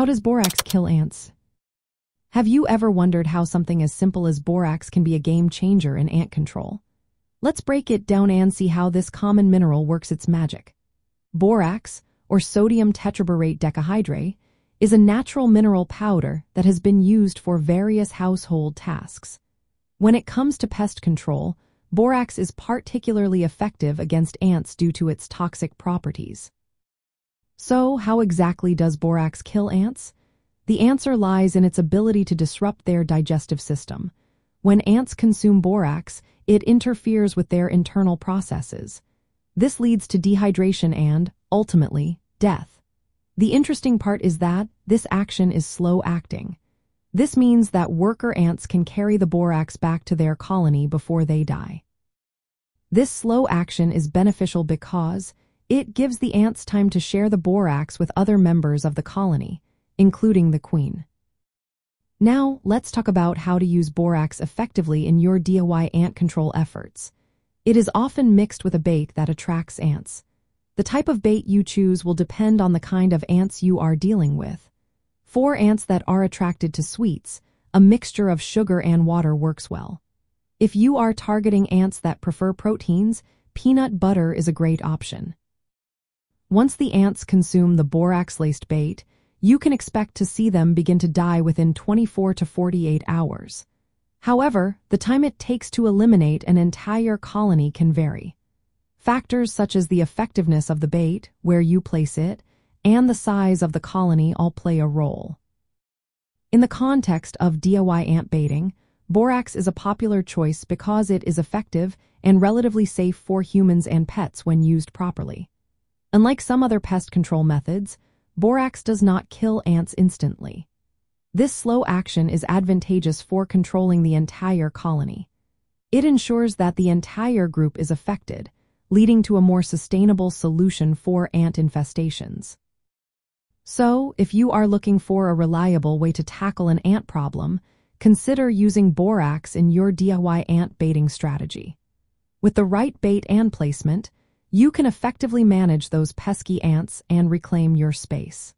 How does borax kill ants? Have you ever wondered how something as simple as borax can be a game changer in ant control? Let's break it down and see how this common mineral works its magic. Borax, or sodium tetraborate decahydrate, is a natural mineral powder that has been used for various household tasks. When it comes to pest control, borax is particularly effective against ants due to its toxic properties. So, how exactly does borax kill ants? The answer lies in its ability to disrupt their digestive system. When ants consume borax, it interferes with their internal processes. This leads to dehydration and, ultimately, death. The interesting part is that this action is slow acting. This means that worker ants can carry the borax back to their colony before they die. This slow action is beneficial because it gives the ants time to share the borax with other members of the colony, including the queen. Now, let's talk about how to use borax effectively in your DIY ant control efforts. It is often mixed with a bait that attracts ants. The type of bait you choose will depend on the kind of ants you are dealing with. For ants that are attracted to sweets, a mixture of sugar and water works well. If you are targeting ants that prefer proteins, peanut butter is a great option. Once the ants consume the borax-laced bait, you can expect to see them begin to die within 24 to 48 hours. However, the time it takes to eliminate an entire colony can vary. Factors such as the effectiveness of the bait, where you place it, and the size of the colony all play a role. In the context of DIY ant baiting, borax is a popular choice because it is effective and relatively safe for humans and pets when used properly. Unlike some other pest control methods, borax does not kill ants instantly. This slow action is advantageous for controlling the entire colony. It ensures that the entire group is affected, leading to a more sustainable solution for ant infestations. So, if you are looking for a reliable way to tackle an ant problem, consider using borax in your DIY ant baiting strategy. With the right bait and placement, you can effectively manage those pesky ants and reclaim your space.